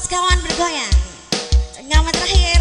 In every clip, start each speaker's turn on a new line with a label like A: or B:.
A: sekawan bergoyang. Ngamat terakhir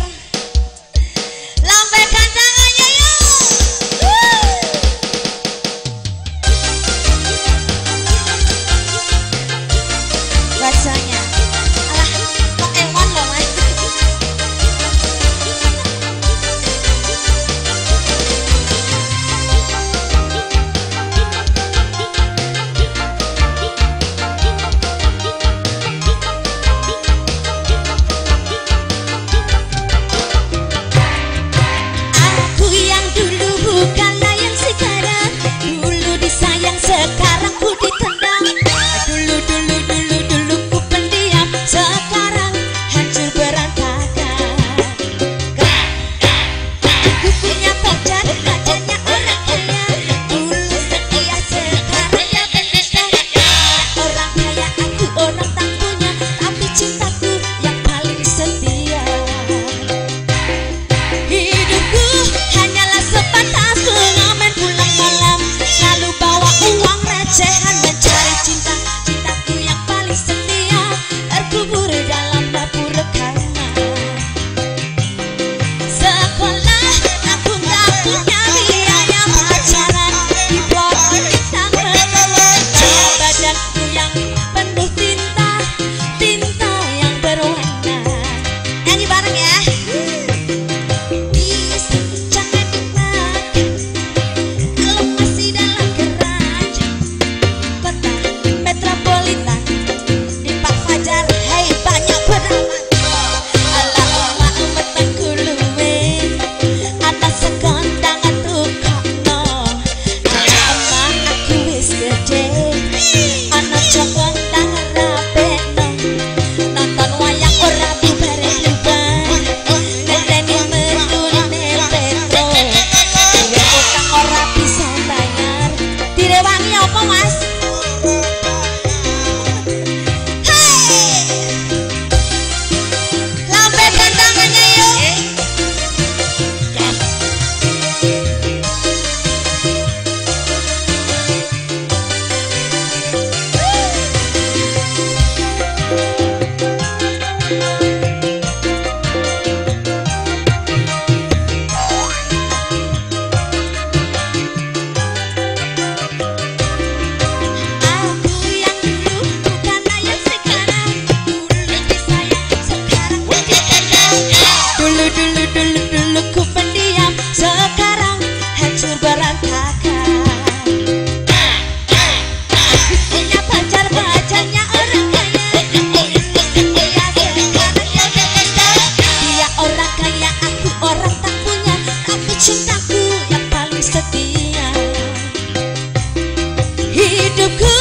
A: Hidupku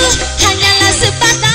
A: hanyalah sebatas